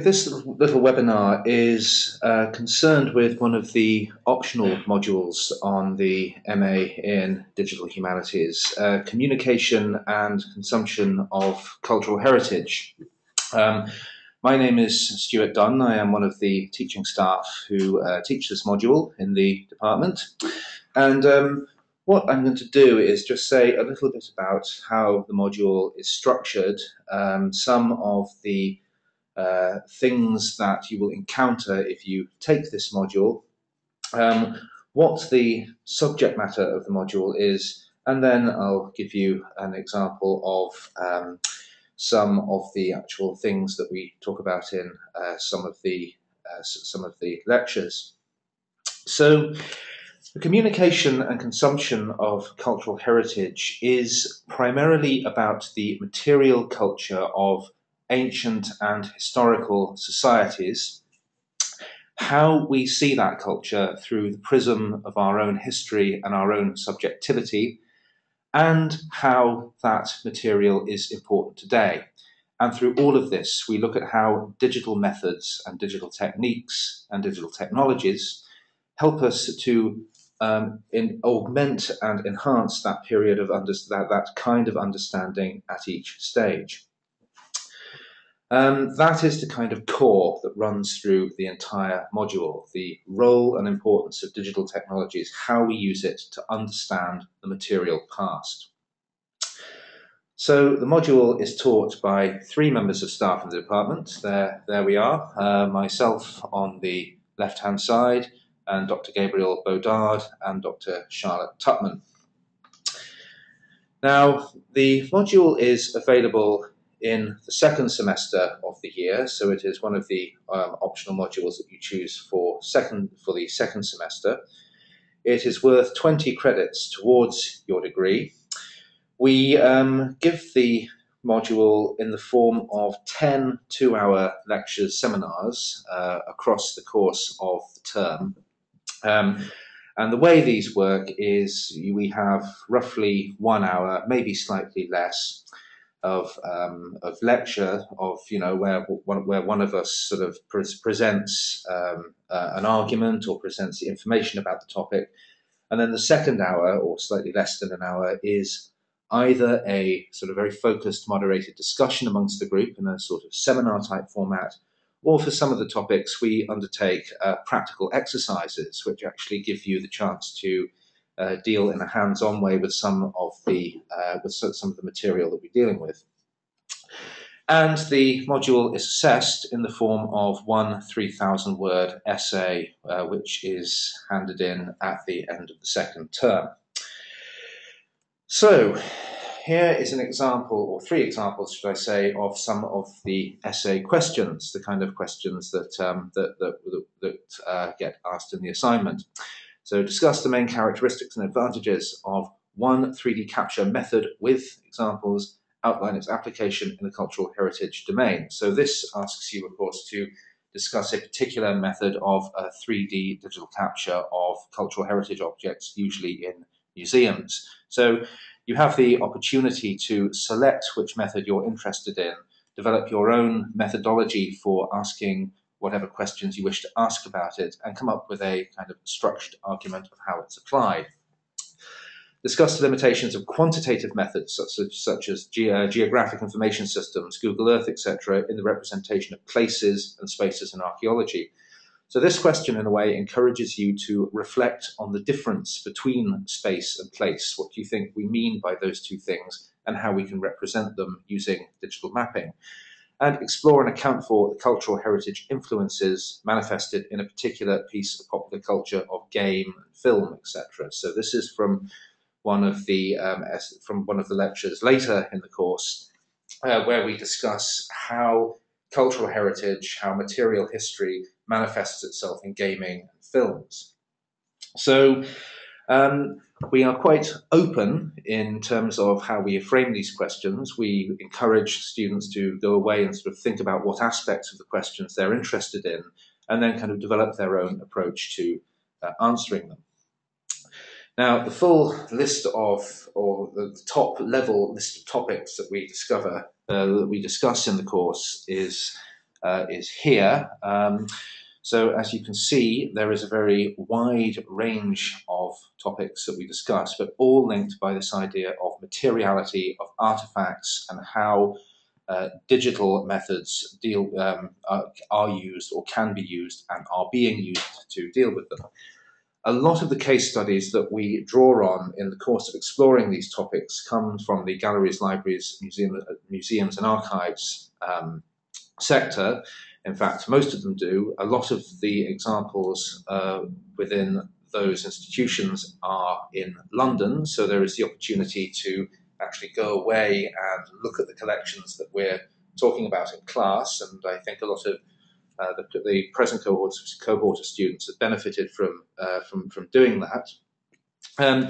this little webinar is uh, concerned with one of the optional modules on the MA in Digital Humanities, uh, Communication and Consumption of Cultural Heritage. Um, my name is Stuart Dunn. I am one of the teaching staff who uh, teach this module in the department. And um, what I'm going to do is just say a little bit about how the module is structured, um, some of the uh, things that you will encounter if you take this module, um, what the subject matter of the module is, and then I'll give you an example of um, some of the actual things that we talk about in uh, some of the uh, some of the lectures. So, the communication and consumption of cultural heritage is primarily about the material culture of ancient and historical societies, how we see that culture through the prism of our own history and our own subjectivity, and how that material is important today. And through all of this, we look at how digital methods and digital techniques and digital technologies help us to um, in, augment and enhance that period of under, that, that kind of understanding at each stage. Um, that is the kind of core that runs through the entire module, the role and importance of digital technologies, how we use it to understand the material past. So the module is taught by three members of staff in the department. There, there we are, uh, myself on the left-hand side, and Dr. Gabriel Bodard and Dr. Charlotte Tupman. Now, the module is available in the second semester of the year. So it is one of the um, optional modules that you choose for second for the second semester. It is worth 20 credits towards your degree. We um, give the module in the form of 10 two-hour lectures, seminars uh, across the course of the term. Um, and the way these work is we have roughly one hour, maybe slightly less, of um, of lecture of you know where one, where one of us sort of pre- presents um, uh, an argument or presents the information about the topic, and then the second hour or slightly less than an hour is either a sort of very focused, moderated discussion amongst the group in a sort of seminar type format, or for some of the topics we undertake uh, practical exercises which actually give you the chance to uh, deal in a hands-on way with some of the uh, with some of the material that we're dealing with. And the module is assessed in the form of one 3,000 word essay, uh, which is handed in at the end of the second term. So, here is an example, or three examples, should I say, of some of the essay questions, the kind of questions that um, that, that, that, uh, get asked in the assignment. So discuss the main characteristics and advantages of one 3D capture method with examples, outline its application in the cultural heritage domain. So this asks you, of course, to discuss a particular method of uh, a 3D digital capture of cultural heritage objects, usually in museums. So you have the opportunity to select which method you're interested in, develop your own methodology for asking whatever questions you wish to ask about it and come up with a kind of structured argument of how it's applied. Discuss the limitations of quantitative methods such as, such as ge uh, geographic information systems, Google Earth, etc., in the representation of places and spaces in archaeology. So this question, in a way, encourages you to reflect on the difference between space and place. What do you think we mean by those two things and how we can represent them using digital mapping? And explore and account for the cultural heritage influences manifested in a particular piece of popular culture of game, film, etc. So this is from one of the um, from one of the lectures later in the course, uh, where we discuss how cultural heritage, how material history manifests itself in gaming and films. So um, we are quite open in terms of how we frame these questions. We encourage students to go away and sort of think about what aspects of the questions they're interested in, and then kind of develop their own approach to uh, answering them. Now, the full list of, or the top level list of topics that we discover, uh, that we discuss in the course is uh, is here. Um, so as you can see, there is a very wide range of topics that we discuss, but all linked by this idea of materiality of artifacts and how uh, digital methods deal um, are, are, used or can be used and are being used to deal with them. A lot of the case studies that we draw on in the course of exploring these topics come from the galleries, libraries, museum, museums and archives um, sector, in fact, most of them do. A lot of the examples uh, within those institutions are in London, so there is the opportunity to actually go away and look at the collections that we're talking about in class. And I think a lot of uh, the, the, present cohort, cohort of students have benefited from, uh, from, from doing that. Um,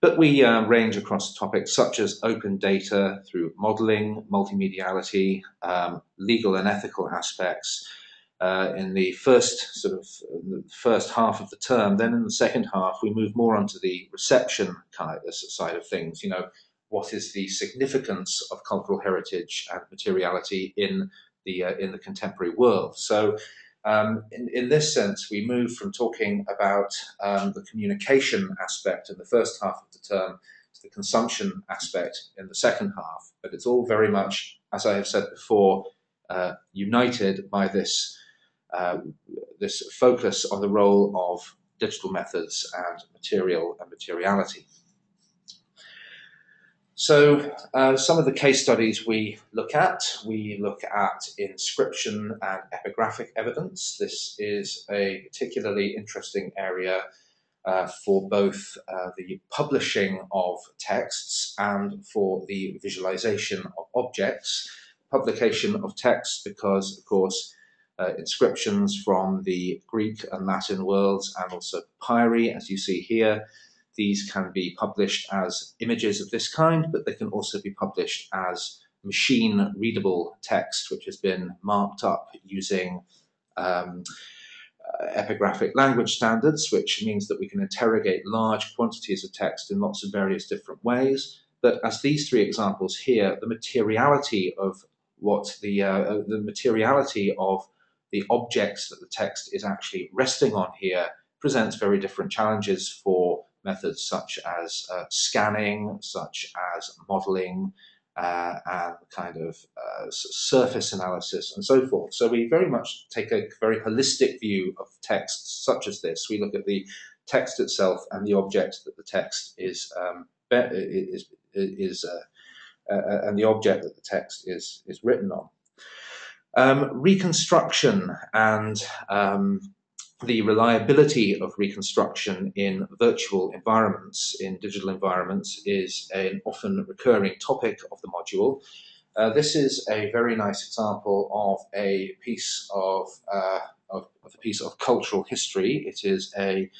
but we uh, range across topics such as open data through modeling, multimediality, um, legal and ethical aspects uh, in the first sort of first half of the term. Then in the second half, we move more onto the reception kind of side of things. You know, what is the significance of cultural heritage and materiality in the uh, in the contemporary world? So um, in, in, this sense, we move from talking about um, the communication aspect in the first half of the term to the consumption aspect in the second half. But it's all very much, as I have said before, uh, united by this, uh, this focus on the role of digital methods and material and materiality. So uh, some of the case studies we look at, we look at inscription and epigraphic evidence. This is a particularly interesting area uh, for both uh, the publishing of texts and for the visualization of objects. Publication of texts because, of course, uh, inscriptions from the Greek and Latin worlds and also papyri, as you see here, these can be published as images of this kind, but they can also be published as machine readable text, which has been marked up using um, uh, epigraphic language standards, which means that we can interrogate large quantities of text in lots of various different ways. But as these three examples here, the materiality of what the, uh, uh the materiality of the objects that the text is actually resting on here presents very different challenges for methods such as uh, scanning, such as modeling, uh, and kind of uh, surface analysis and so forth. So we very much take a very holistic view of texts such as this. We look at the text itself and the object that the text is um, is is uh, and the object that the text is is written on. Um, reconstruction and um, the reliability of reconstruction in virtual environments, in digital environments, is an often recurring topic of the module. Uh, this is a very nice example of a piece of, uh, of, of, a piece of cultural history. It is a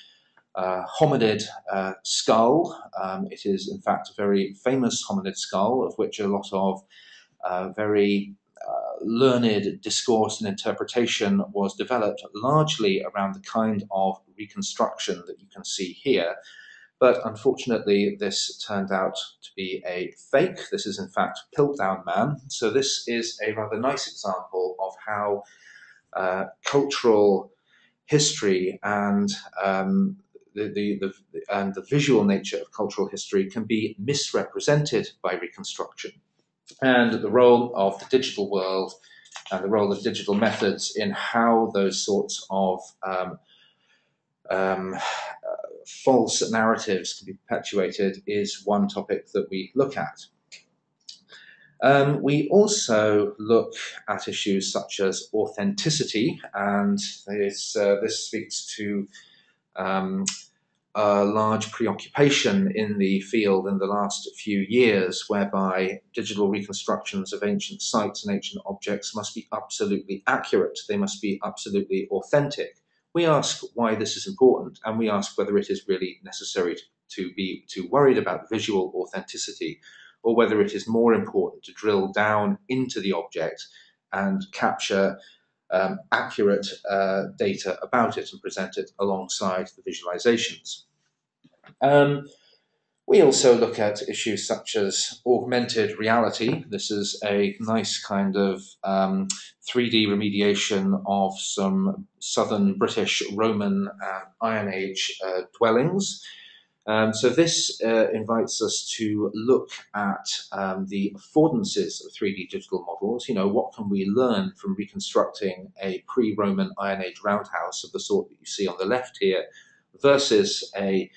uh, hominid uh, skull. Um, it is, in fact, a very famous hominid skull, of which a lot of uh, very learned discourse and interpretation was developed largely around the kind of reconstruction that you can see here. But unfortunately, this turned out to be a fake. This is, in fact, Piltdown Man. So, this is a rather nice example of how uh, cultural history and um, the, the, the, and the visual nature of cultural history can be misrepresented by reconstruction and the role of the digital world and the role of digital methods in how those sorts of um, um, uh, false narratives can be perpetuated is one topic that we look at. Um, we also look at issues such as authenticity, and this, uh, this speaks to a large preoccupation in the field in the last few years, whereby digital reconstructions of ancient sites and ancient objects must be absolutely accurate, they must be absolutely authentic. We ask why this is important, and we ask whether it is really necessary to be too worried about visual authenticity, or whether it is more important to drill down into the object and capture um, accurate uh, data about it and present it alongside the visualizations. Um, We also look at issues such as augmented reality. This is a nice kind of um, 3D remediation of some southern British Roman and Iron Age uh, dwellings. Um, so this uh, invites us to look at um, the affordances of 3D digital models. You know, what can we learn from reconstructing a pre-Roman Iron Age roundhouse of the sort that you see on the left here versus a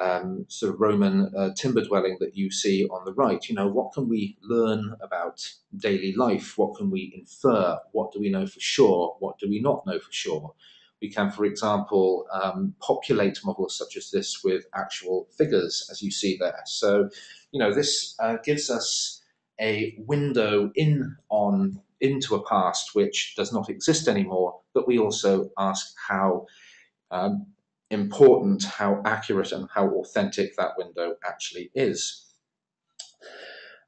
um, sort of Roman uh, timber dwelling that you see on the right. You know, what can we learn about daily life? What can we infer? What do we know for sure? What do we not know for sure? We can, for example, um, populate models such as this with actual figures, as you see there. So, you know, this uh, gives us a window in on into a past which does not exist anymore, but we also ask how um, important how accurate and how authentic that window actually is.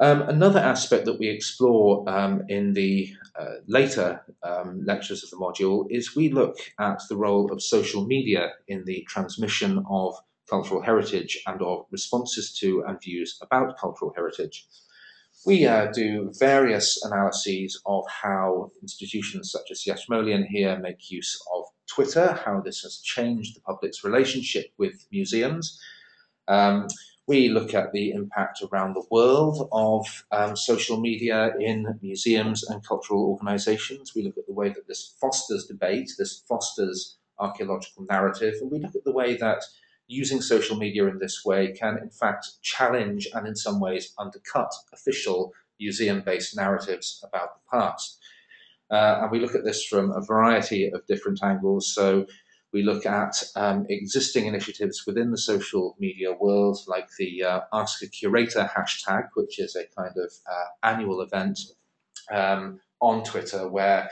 Um, another aspect that we explore um, in the uh, later um, lectures of the module is we look at the role of social media in the transmission of cultural heritage and of responses to and views about cultural heritage. We uh, do various analyses of how institutions such as the Ashmolean here make use of Twitter, how this has changed the public's relationship with museums. Um, we look at the impact around the world of um, social media in museums and cultural organizations. We look at the way that this fosters debate, this fosters archaeological narrative, and we look at the way that using social media in this way can, in fact, challenge and in some ways undercut official museum based narratives about the past. Uh, and we look at this from a variety of different angles. So we look at um, existing initiatives within the social media world, like the uh, Ask a Curator hashtag, which is a kind of uh, annual event um, on Twitter where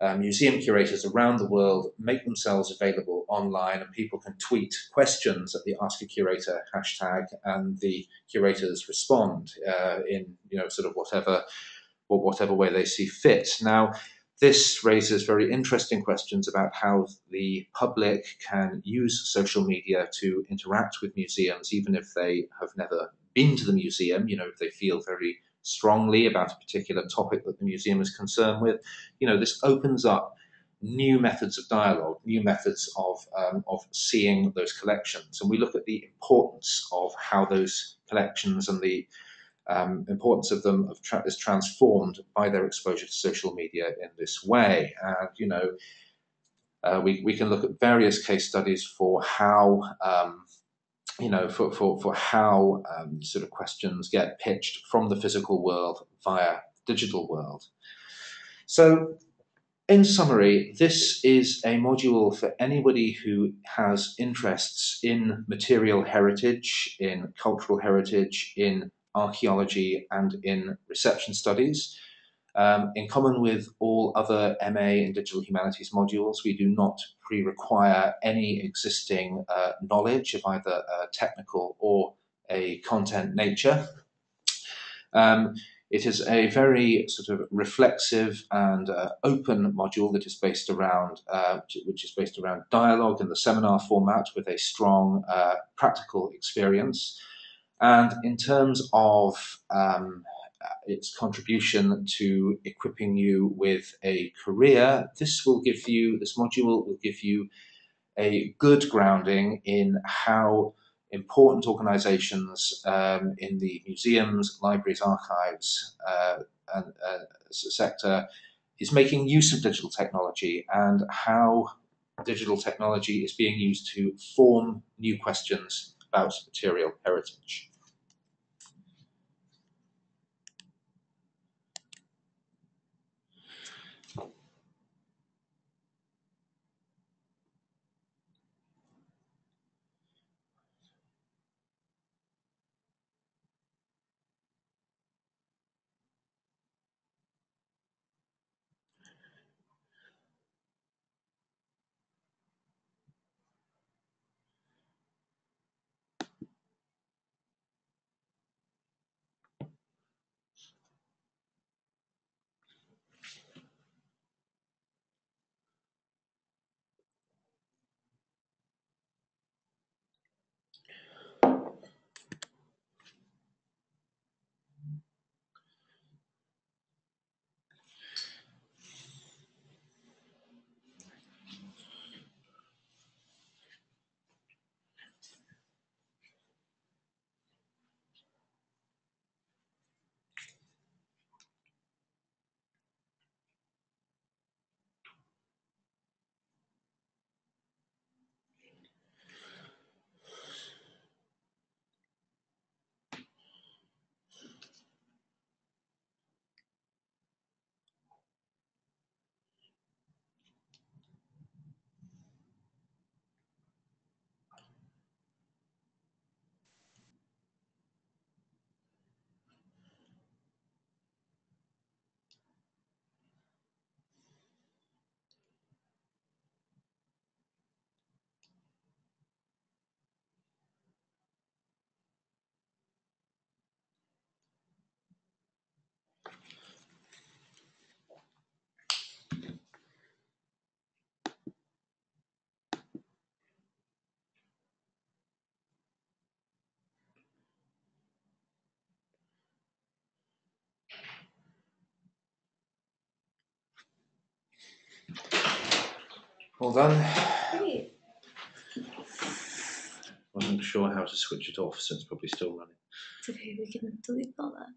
uh, museum curators around the world make themselves available online and people can tweet questions at the Ask a Curator hashtag and the curators respond uh, in you know sort of whatever whatever way they see fit. Now, this raises very interesting questions about how the public can use social media to interact with museums, even if they have never been to the museum, you know, if they feel very strongly about a particular topic that the museum is concerned with. You know, this opens up new methods of dialogue, new methods of, um, of seeing those collections. And we look at the importance of how those collections and the um, importance of them of tra- is transformed by their exposure to social media in this way. And, you know, uh, we, we can look at various case studies for how um, you know, for, for, for how um, sort of questions get pitched from the physical world via digital world. So in summary, this is a module for anybody who has interests in material heritage, in cultural heritage, in archaeology, and in reception studies. Um, in common with all other MA in digital humanities modules, we do not pre-require any existing uh, knowledge of either a technical or a content nature. Um, it is a very sort of reflexive and uh, open module that is based around, uh, which is based around dialogue in the seminar format with a strong uh, practical experience. And in terms of um, its contribution to equipping you with a career, this will give you, this module will give you a good grounding in how important organizations um, in the museums, libraries, archives, uh, and uh, sector is making use of digital technology and how digital technology is being used to form new questions about material heritage. All done. Great. Wasn't sure how to switch it off, so it's probably still running. It's okay, we can delete all that.